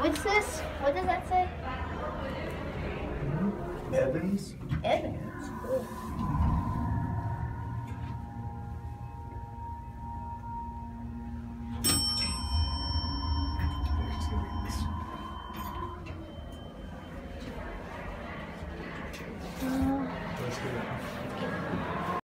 What's this? What does that say? Evans. Evans. Cool.